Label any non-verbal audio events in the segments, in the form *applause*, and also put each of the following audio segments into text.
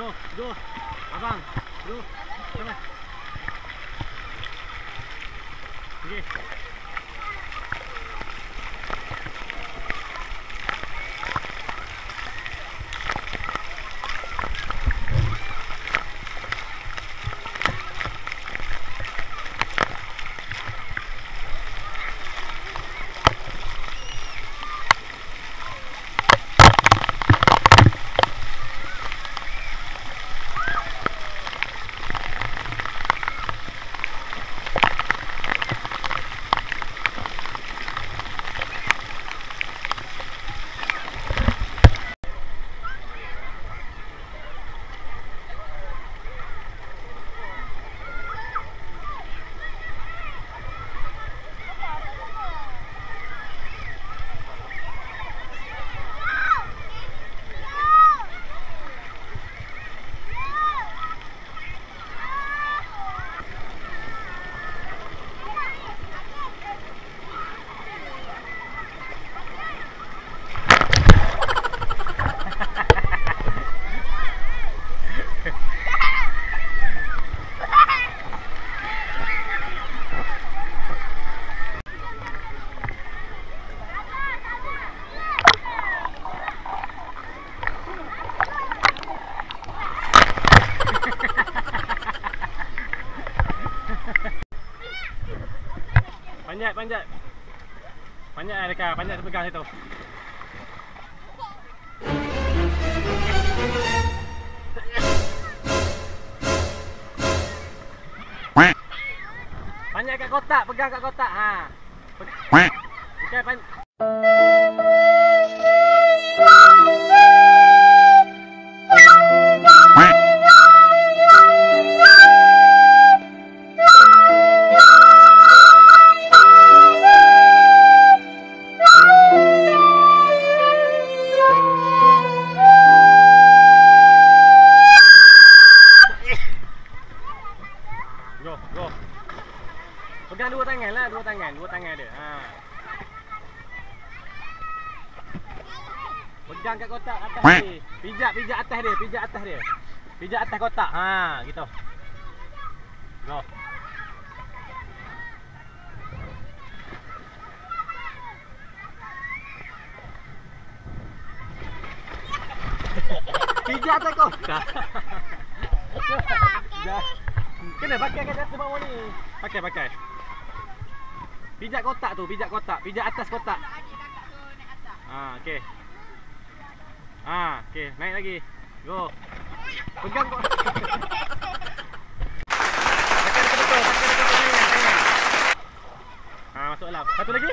Go. Abang. Go. Sana. Okay. Panjat, panjat. Panjat lah dekat, panjat tu pegang situ. Panjat kat kotak, pegang kat kotak. Ha. Pegang. Okay, pan Pegang dua tangan lah, dua tangan, dua tangan dia. Ha. Pegang kat kotak atas ni. Pijak, pijak atas dia, pijak atas dia. Pijak atas kotak. Ha, gitu. Go. *laughs* Pijak atas kotak. *laughs* Kena pakai kat atas bawah ni. Pakai, pakai. Pijak kotak tu, pijak kotak. Pijak atas kotak. Ha, okey. Ha, okey. Naik lagi. Go. *laughs* Pegang kok. *laughs* pakai dekat betul, pakai dekat betul tangan, tangan. Ha, masuk dalam. Satu lagi.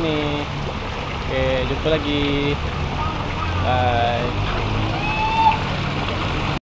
Ini. Okey, jumpa lagi. Bye.